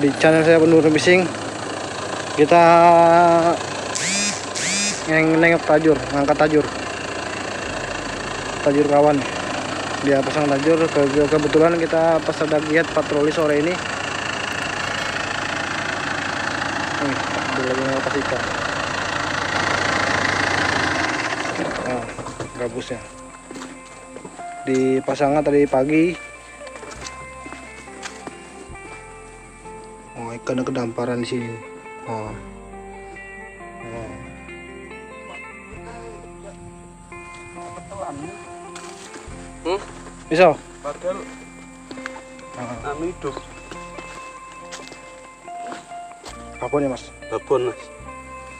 di channel saya penurun fishing kita neng nengok tajur ngangkat tajur. Tajur kawan. Dia pasang tajur Ke- kebetulan kita pas ada giat patroli sore ini. Nih dia lagi ngelepas ikan nah, gabusnya. Dipasangnya tadi pagi oh ikan kedamparan di sini oh. Oh. Hmm? bisa Padahal Ah, anu hidup. apa nih mas Babon mas.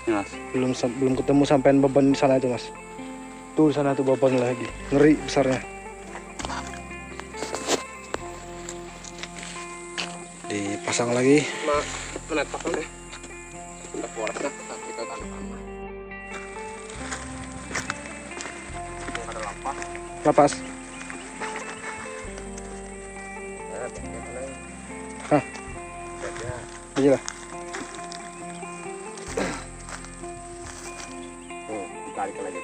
Ini mas. belum belum ketemu sampean beban di sana itu mas tuh di sana tuh beban lagi ngeri besarnya Ada lapak. lepas Hah? aja lah. Ditarik lagi.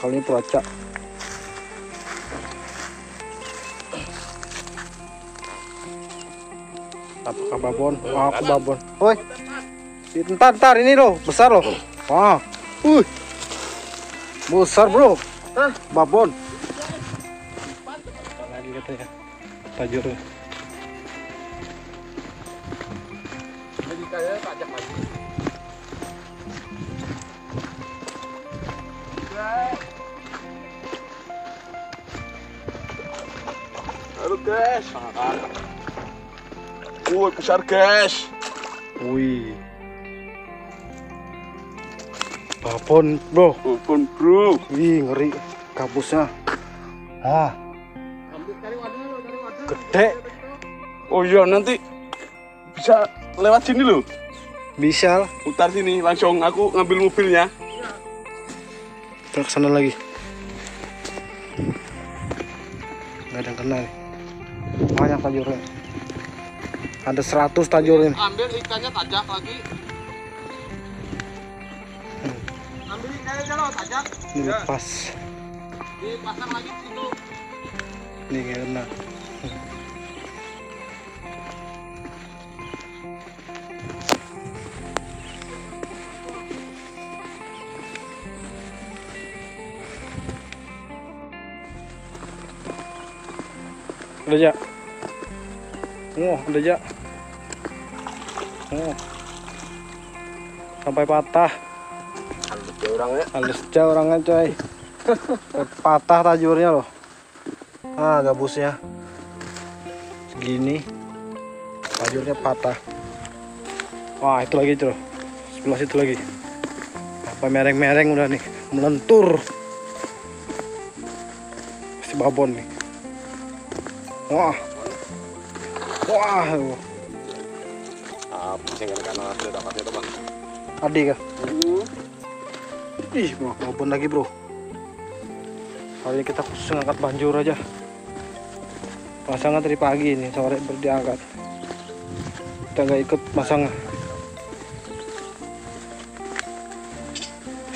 kali ini cuaca apakah babon. Wah aku babon. Woi. Ntar ntar ini loh besar loh. Wah uh besar bro. Hah? babon. Lagi katanya. Tajur. Jadi kayak tajak lagi. Halo guys. Woi besar guys. wih babon bro. Babon bro. wih ngeri kabusnya ah gede Oh iya nanti bisa lewat sini loh. bisa Putar sini langsung aku ngambil mobilnya. kita ke sana lagi. Nggak ada yang kena nih banyak tajurnya ada 100 tajur ini Ambil ikannya tajak lagi. Ambil ikannya lo tajak. ini Dipasang lagi di situ. ini nggak kena Udah aja. Oh, udah aja. Oh. Sampai patah. Ya orangnya. Halus aja orangnya coy. Patah tajurnya loh. Ah, gabusnya. Segini. Tajurnya patah. Wah, itu lagi tuh. Sebelah situ lagi. Apa mereng-mereng udah nih, melentur. Si babon nih. Wah. Wah. Sih yang karena sudah dapatnya tuh bang? Adik kah? Ih, bro, babon lagi, Bro. Kali ini kita khusus ngangkat banjur aja. Pasangnya tadi pagi ini, sore baru diangkat. Kita nggak ikut pasang.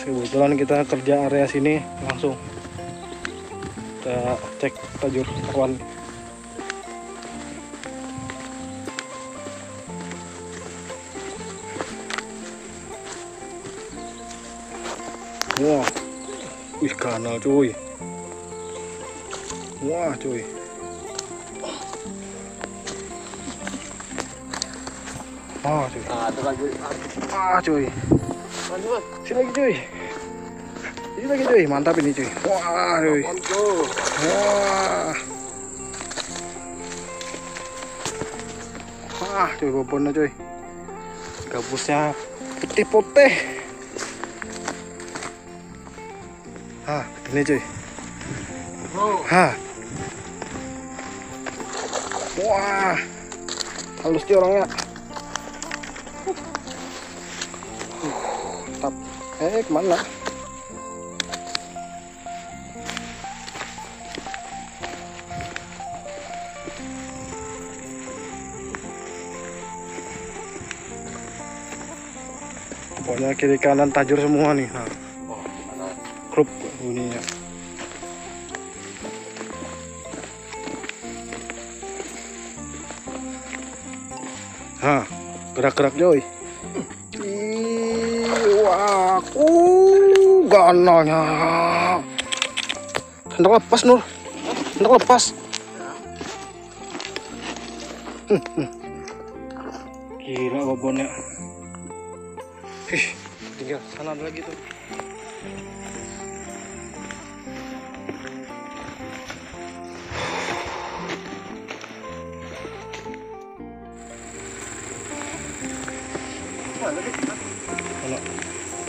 Kebetulan kita kerja area sini langsung. Kita cek tajur kawan. Wah, wih kanal cuy. Wah cuy. Wah cuy. Nah, ada lagi. Ah cuy. Sini lagi cuy. Ini lagi cuy, mantap ini cuy. Wah cuy. Wah. Wah cuy babonnya cuy. Gabusnya putih-putih. Hah, ini cuy. Hah. Wah. Halus dia orangnya. Uh, mantap. Eh, ke mana? pokoknya kiri kanan tajur semua nih nah bunyinya. Hah, gerak-gerak Joy. Ih, Wah, uh, ganalnya. Hendak lepas Nur. Hendak lepas. Gila babonnya. Ih, tinggal sana lagi tuh.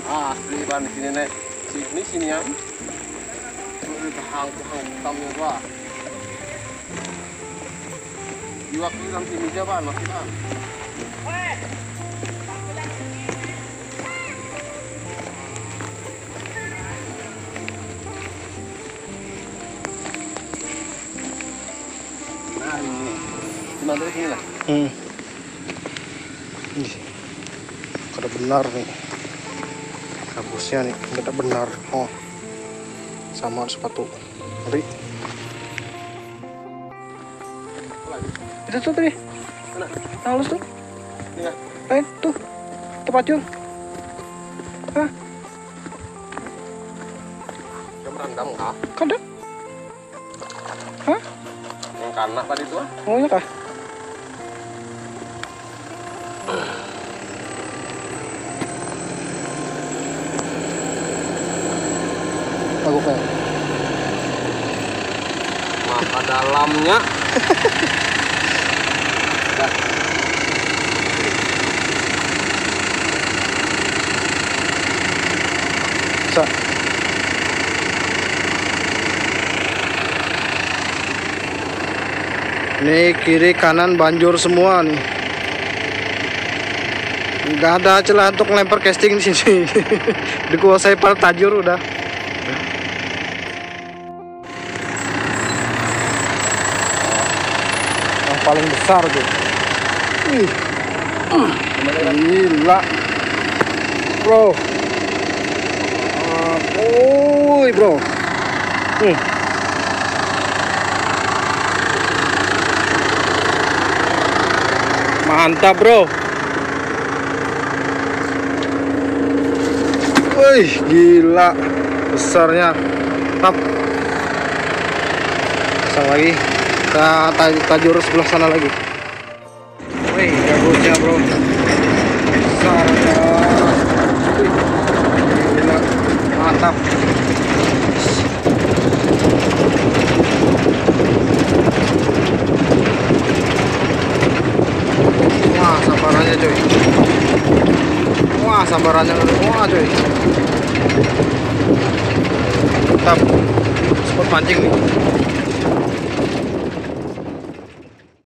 Ah, asli ban di sini nek. Sini sini ya. Ini bahang bahang hitamnya gua. Waktu dalam sini aja ban, masih ban. Nah ini, cuma dari sini lah. Hmm. Ih, kada benar nih. Kabusnya nih, kada benar. Oh, sama sepatu. Tapi itu tuh tadi, Mana? halus tuh, kan? lain tuh, tempat jur. Hah, Yang berendam kah? kada? Hah? Yang kanak tadi tuh? ah? Oh ya kah? Aku kayak Maka dalamnya Sa. Ini kiri kanan banjur semua nih. Nggak ada celah untuk lempar casting di sini. Dikuasai para tajur udah. Paling besar tuh. Wih. Gila. Bro. Woi bro. Hmm. Mantap bro. Wih gila besarnya. Tap. Pasang lagi. Kita taj- tajur sebelah sana lagi. Wih jagotnya bro. Wih. Gila. Mantap. Wah, sambarannya cuy. Wah, sambarannya wah cuy. Mantap. Spot pancing nih.